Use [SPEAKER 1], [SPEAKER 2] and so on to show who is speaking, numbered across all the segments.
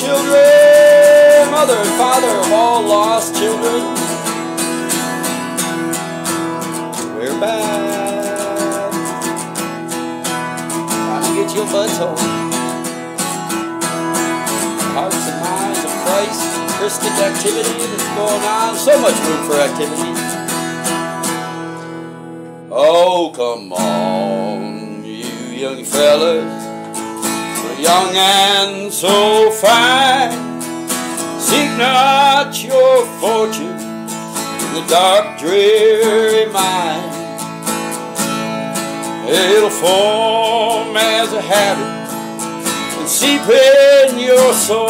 [SPEAKER 1] children, mother and father of all lost children. We're back. Time to get your butts home. Hearts and minds of Christ, Christian activity that's going on. So much room for activity. Oh, come on, you young fellas young and so fine. Seek not your fortune in the dark, dreary mine. It'll form as a habit and seep in your soul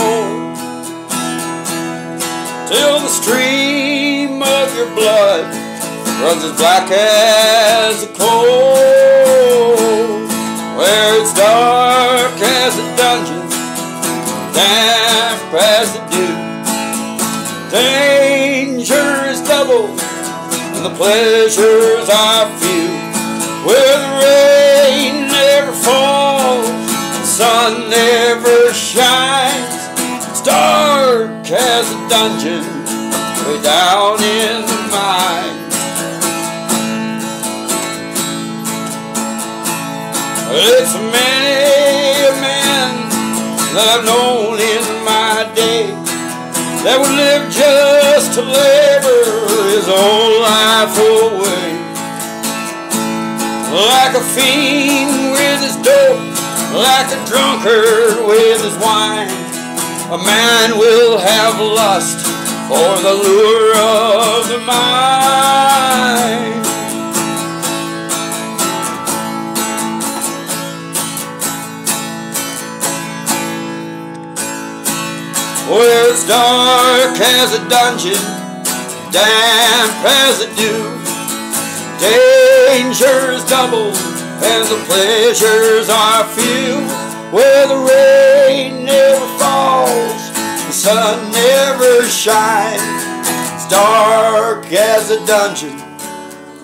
[SPEAKER 1] till the stream of your blood runs as black as a coal damp as the dew. Danger is double, and the pleasures are few. Where the rain never falls, the sun never shines. It's dark as a dungeon, way down in the mine. It's many a man that I've known that would live just to labor his whole life away. Like a fiend with his dope, like a drunkard with his wine, a man will have lust for the lure of the mind. Where it's dark as a dungeon, damp as a dew. Dangers double and the pleasures are few. Where the rain never falls, the sun never shines. It's dark as a dungeon,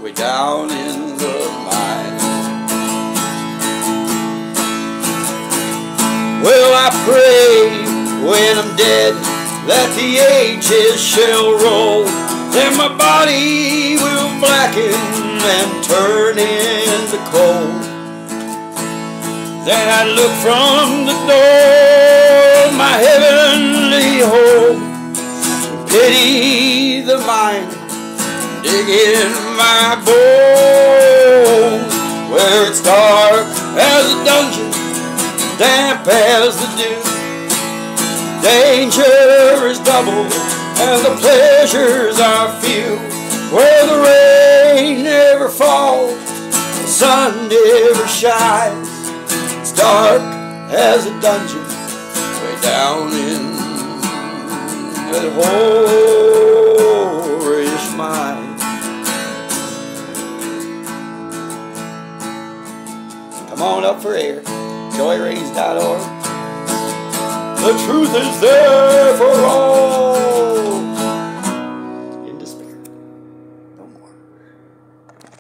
[SPEAKER 1] way down in the mine. Well, I pray when I'm dead that the ages shall roll. Then my body will blacken and turn into coal. Then I look from the door of my heavenly home. Pity the mind, dig in my bones, where it's dark as a dungeon, damp as the dew. Danger is double and the pleasures are few. Where the rain never falls, the sun never shines. It's dark as a dungeon way down in that whorish mine. Come on up for air. joyrains.org. The truth is there.